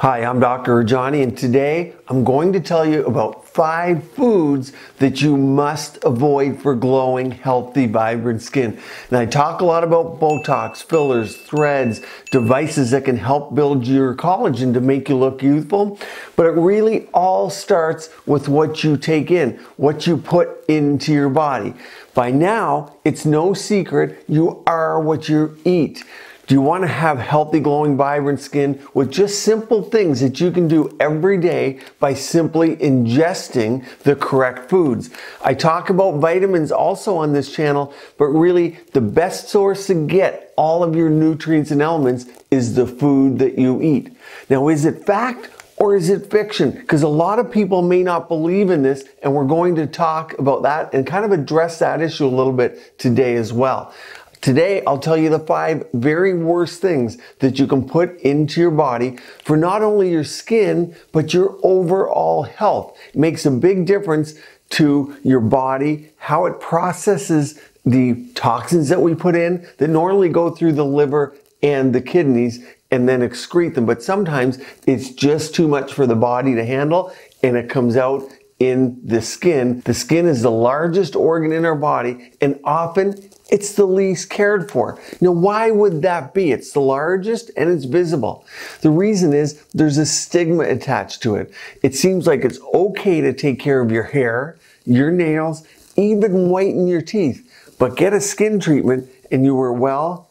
Hi, I'm Dr. Rajani, and today I'm going to tell you about five foods that you must avoid for glowing, healthy, vibrant skin. And I talk a lot about Botox, fillers, threads, devices that can help build your collagen to make you look youthful. But it really all starts with what you take in, what you put into your body. By now, it's no secret you are what you eat. Do you want to have healthy, glowing, vibrant skin with just simple things that you can do every day by simply ingesting the correct foods? I talk about vitamins also on this channel, but really the best source to get all of your nutrients and elements is the food that you eat. Now, is it fact or is it fiction? Because a lot of people may not believe in this, and we're going to talk about that and kind of address that issue a little bit today as well. Today, I'll tell you the five very worst things that you can put into your body for not only your skin, but your overall health. It makes a big difference to your body, how it processes the toxins that we put in that normally go through the liver and the kidneys and then excrete them. But sometimes it's just too much for the body to handle and it comes out in the skin. The skin is the largest organ in our body and often it's the least cared for. Now, why would that be? It's the largest and it's visible. The reason is there's a stigma attached to it. It seems like it's okay to take care of your hair, your nails, even whiten your teeth, but get a skin treatment and you were, well,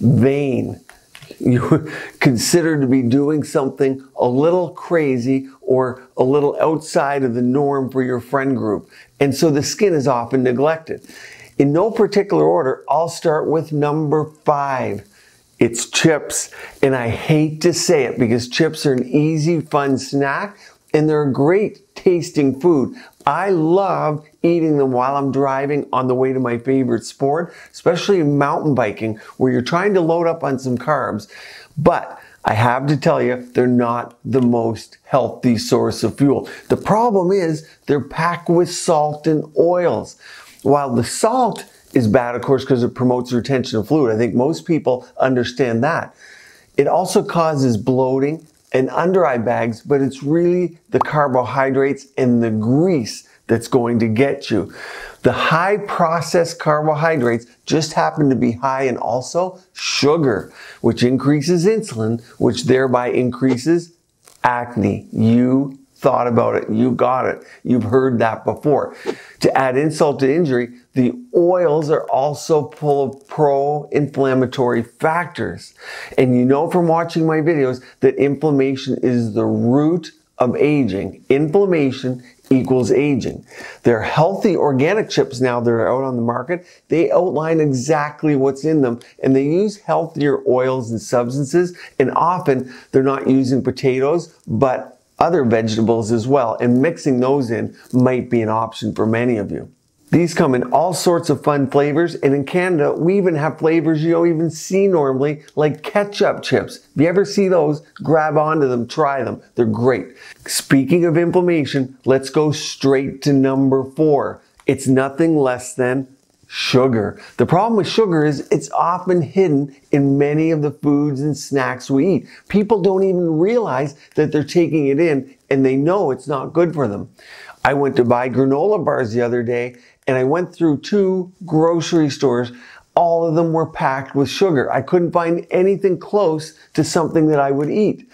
vain. You were considered to be doing something a little crazy or a little outside of the norm for your friend group. And so the skin is often neglected. In no particular order, I'll start with number five. It's chips. And I hate to say it because chips are an easy, fun snack and they're a great tasting food. I love eating them while I'm driving on the way to my favorite sport, especially mountain biking where you're trying to load up on some carbs. But I have to tell you, they're not the most healthy source of fuel. The problem is they're packed with salt and oils. While the salt is bad, of course, because it promotes retention of fluid. I think most people understand that. It also causes bloating and under eye bags, but it's really the carbohydrates and the grease that's going to get you. The high processed carbohydrates just happen to be high in also sugar, which increases insulin, which thereby increases acne. You thought about it. You got it. You've heard that before. To add insult to injury, the oils are also full of pro-inflammatory factors. And you know from watching my videos that inflammation is the root of aging. Inflammation equals aging. They're healthy organic chips now that are out on the market. They outline exactly what's in them and they use healthier oils and substances. And often they're not using potatoes, but other vegetables as well, and mixing those in might be an option for many of you. These come in all sorts of fun flavors, and in Canada, we even have flavors you don't even see normally, like ketchup chips. If you ever see those, grab onto them, try them. They're great. Speaking of inflammation, let's go straight to number four. It's nothing less than sugar. The problem with sugar is it's often hidden in many of the foods and snacks we eat. People don't even realize that they're taking it in and they know it's not good for them. I went to buy granola bars the other day and I went through two grocery stores. All of them were packed with sugar. I couldn't find anything close to something that I would eat.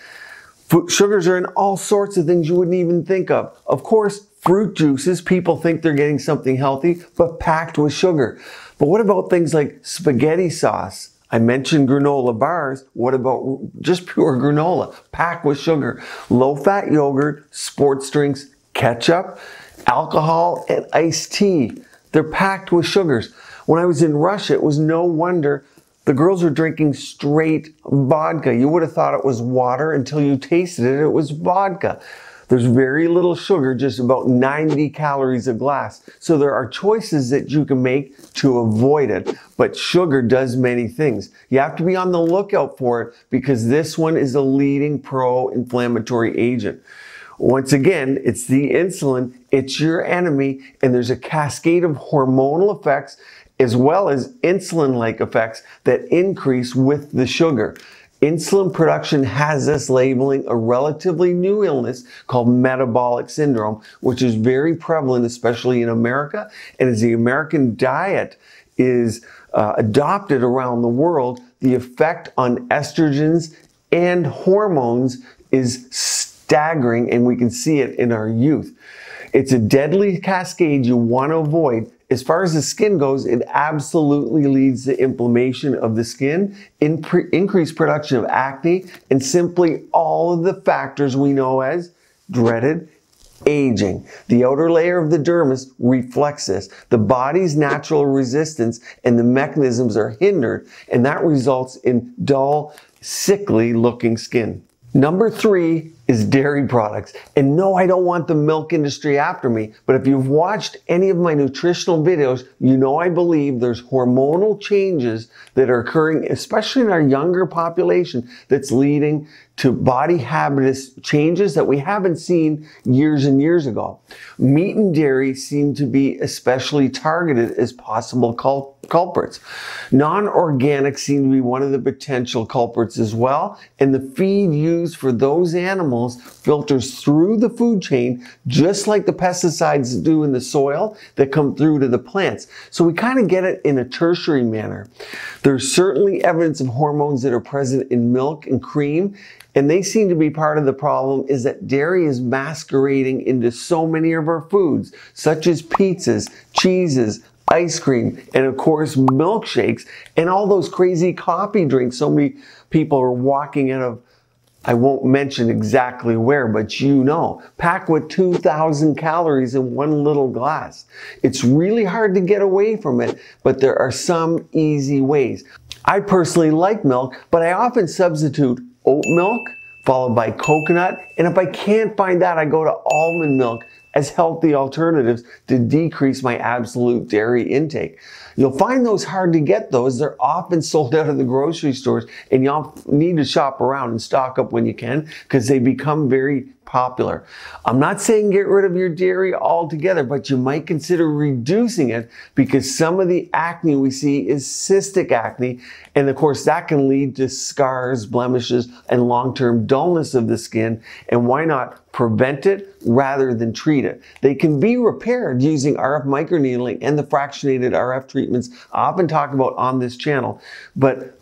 Sugars are in all sorts of things you wouldn't even think of. Of course, fruit juices, people think they're getting something healthy, but packed with sugar. But what about things like spaghetti sauce? I mentioned granola bars. What about just pure granola, packed with sugar? Low fat yogurt, sports drinks, ketchup, alcohol, and iced tea. They're packed with sugars. When I was in Russia, it was no wonder the girls were drinking straight vodka. You would have thought it was water until you tasted it. It was vodka. There's very little sugar, just about 90 calories a glass. So there are choices that you can make to avoid it. But sugar does many things. You have to be on the lookout for it because this one is a leading pro-inflammatory agent. Once again, it's the insulin. It's your enemy. And there's a cascade of hormonal effects as well as insulin-like effects that increase with the sugar. Insulin production has us labeling a relatively new illness called metabolic syndrome, which is very prevalent, especially in America. And as the American diet is uh, adopted around the world, the effect on estrogens and hormones is staggering, and we can see it in our youth. It's a deadly cascade you want to avoid. As far as the skin goes, it absolutely leads to inflammation of the skin, increased production of acne, and simply all of the factors we know as dreaded aging. The outer layer of the dermis reflects this. The body's natural resistance and the mechanisms are hindered, and that results in dull, sickly looking skin. Number three is dairy products. And no, I don't want the milk industry after me, but if you've watched any of my nutritional videos, you know I believe there's hormonal changes that are occurring, especially in our younger population, that's leading to body habitus changes that we haven't seen years and years ago. Meat and dairy seem to be especially targeted as possible cul- culprits. Non-organic seem to be one of the potential culprits as well, and the feed used for those animals filters through the food chain just like the pesticides do in the soil that come through to the plants. So we kind of get it in a tertiary manner. There's certainly evidence of hormones that are present in milk and cream and they seem to be part of the problem is that dairy is masquerading into so many of our foods, such as pizzas, cheeses, ice cream, and of course milkshakes, and all those crazy coffee drinks. So many people are walking out of I won't mention exactly where, but you know, packed with 2,000 calories in one little glass. It's really hard to get away from it, but there are some easy ways. I personally like milk, but I often substitute oat milk followed by coconut. And if I can't find that, I go to almond milk as healthy alternatives to decrease my absolute dairy intake. You'll find those hard to get those. They're often sold out of the grocery stores and you'll need to shop around and stock up when you can because they become very popular. I'm not saying get rid of your dairy altogether, but you might consider reducing it because some of the acne we see is cystic acne. And of course, that can lead to scars, blemishes, and long-term dullness of the skin. And why not prevent it rather than treat it? They can be repaired using RF microneedling and the fractionated RF treatments I often talk about on this channel. But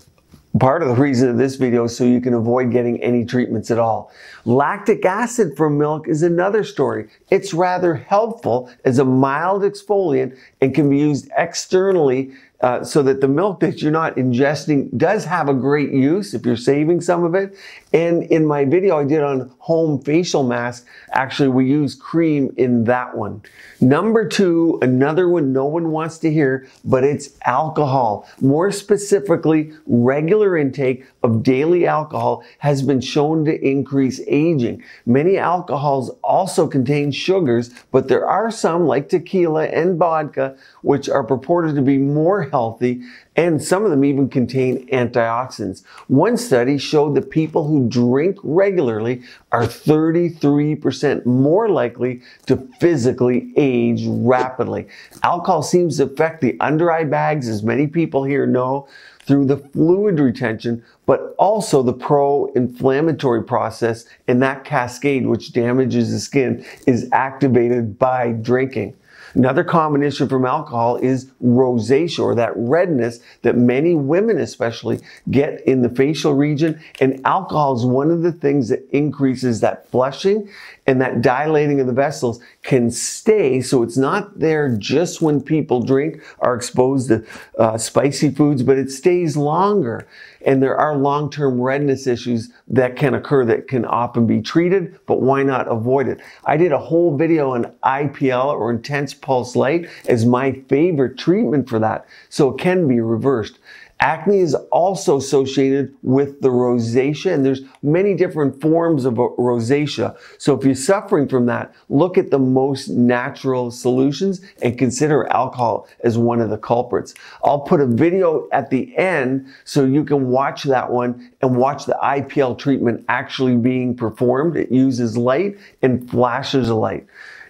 Part of the reason of this video is so you can avoid getting any treatments at all. Lactic acid from milk is another story. It's rather helpful as a mild exfoliant and can be used externally uh, so that the milk that you're not ingesting does have a great use if you're saving some of it. And in my video I did on home facial mask, actually we use cream in that one. Number two, another one no one wants to hear, but it's alcohol. More specifically, regular intake of daily alcohol has been shown to increase aging. Many alcohols also contain sugars, but there are some like tequila and vodka, which are purported to be more healthy, and some of them even contain antioxidants. One study showed that people who drink regularly are 33% more likely to physically age rapidly. Alcohol seems to affect the under eye bags, as many people here know, through the fluid retention, but also the pro-inflammatory process and that cascade which damages the skin is activated by drinking. Another common issue from alcohol is rosacea or that redness that many women especially get in the facial region. And alcohol is one of the things that increases that flushing and that dilating of the vessels can stay. So it's not there just when people drink are exposed to uh, spicy foods, but it stays longer. And there are long-term redness issues that can occur that can often be treated, but why not avoid it? I did a whole video on IPL or intense pulse light as my favorite treatment for that. So it can be reversed. Acne is also associated with the rosacea, and there's many different forms of rosacea. So if you're suffering from that, look at the most natural solutions and consider alcohol as one of the culprits. I'll put a video at the end so you can watch that one and watch the IPL treatment actually being performed. It uses light and flashes of light.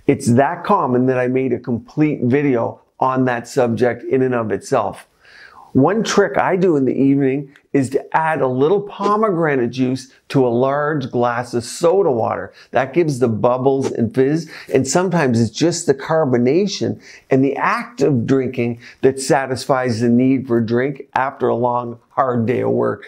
It's that common that I made a complete video on that subject in and of itself. One trick I do in the evening is to add a little pomegranate juice to a large glass of soda water. That gives the bubbles and fizz. And sometimes it's just the carbonation and the act of drinking that satisfies the need for a drink after a long, hard day of work.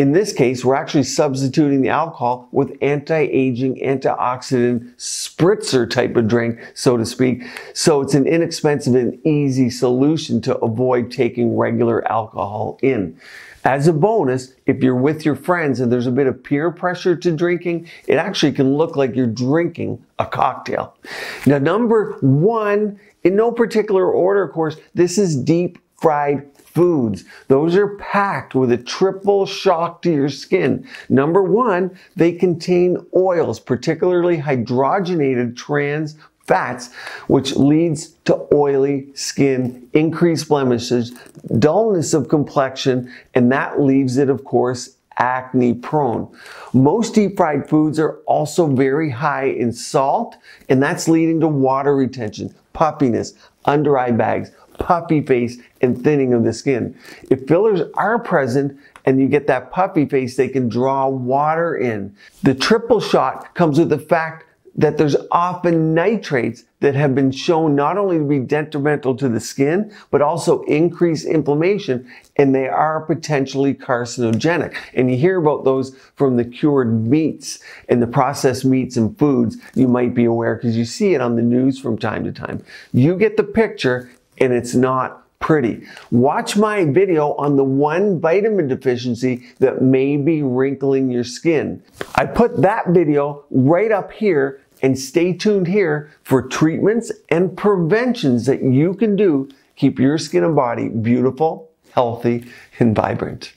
In this case, we're actually substituting the alcohol with anti-aging, antioxidant spritzer type of drink, so to speak. So it's an inexpensive and easy solution to avoid taking regular alcohol in. As a bonus, if you're with your friends and there's a bit of peer pressure to drinking, it actually can look like you're drinking a cocktail. Now, number one, in no particular order, of course, this is deep fried foods. Those are packed with a triple shock to your skin. Number one, they contain oils, particularly hydrogenated trans fats, which leads to oily skin, increased blemishes, dullness of complexion, and that leaves it, of course, acne prone. Most deep fried foods are also very high in salt, and that's leading to water retention, puffiness, under eye bags, puffy face and thinning of the skin. If fillers are present and you get that puffy face, they can draw water in. The triple shot comes with the fact that there's often nitrates that have been shown not only to be detrimental to the skin, but also increase inflammation, and they are potentially carcinogenic. And you hear about those from the cured meats and the processed meats and foods. You might be aware because you see it on the news from time to time. You get the picture and it's not pretty. Watch my video on the one vitamin deficiency that may be wrinkling your skin. I put that video right up here and stay tuned here for treatments and preventions that you can do keep your skin and body beautiful, healthy, and vibrant.